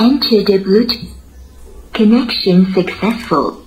Enter the Bluetooth. Connection successful.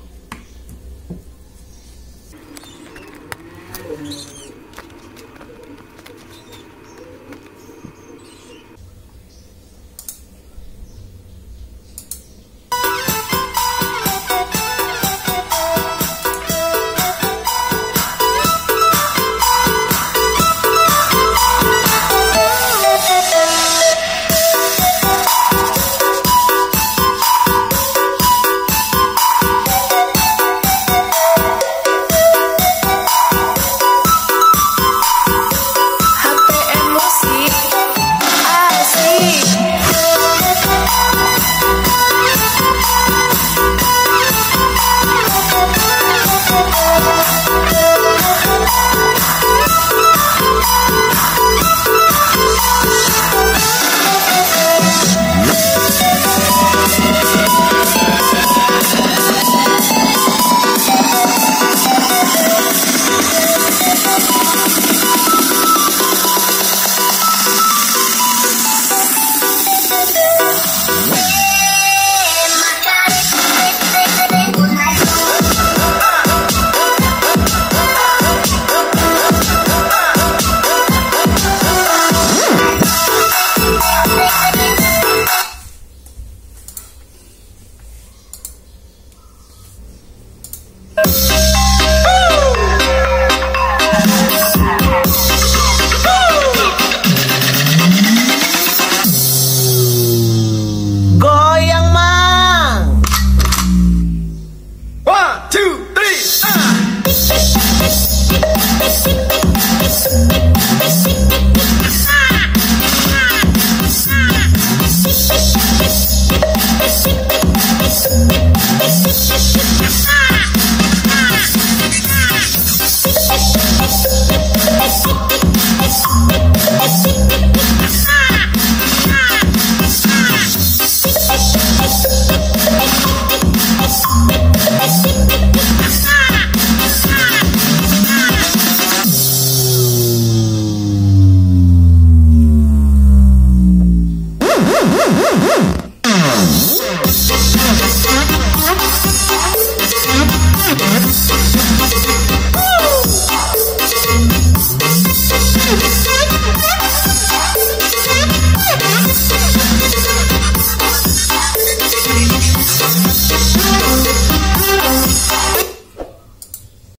Woo!